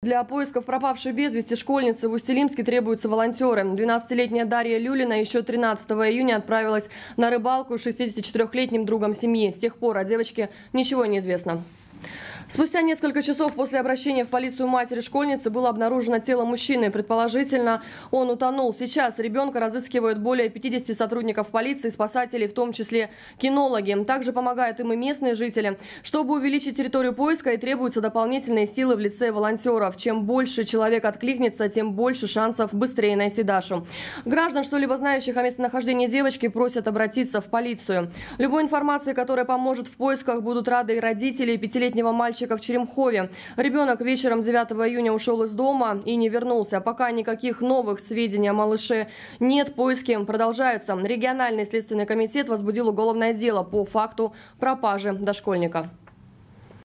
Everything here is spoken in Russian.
Для поисков пропавшей без вести школьницы в Устилимске требуются волонтеры. 12-летняя Дарья Люлина еще 13 июня отправилась на рыбалку с 64-летним другом семьи. С тех пор о девочке ничего не известно. Спустя несколько часов после обращения в полицию матери школьницы было обнаружено тело мужчины. Предположительно, он утонул. Сейчас ребенка разыскивают более 50 сотрудников полиции, спасателей, в том числе кинологи. Также помогают им и местные жители. Чтобы увеличить территорию поиска, и требуются дополнительные силы в лице волонтеров. Чем больше человек откликнется, тем больше шансов быстрее найти Дашу. Граждан, что-либо знающих о местонахождении девочки, просят обратиться в полицию. Любой информации, которая поможет в поисках, будут рады и родители пятилетнего мальчика мальчика в Черемхове. Ребенок вечером 9 июня ушел из дома и не вернулся. Пока никаких новых сведений о малыше нет, поиски продолжаются. Региональный следственный комитет возбудил уголовное дело по факту пропажи дошкольника.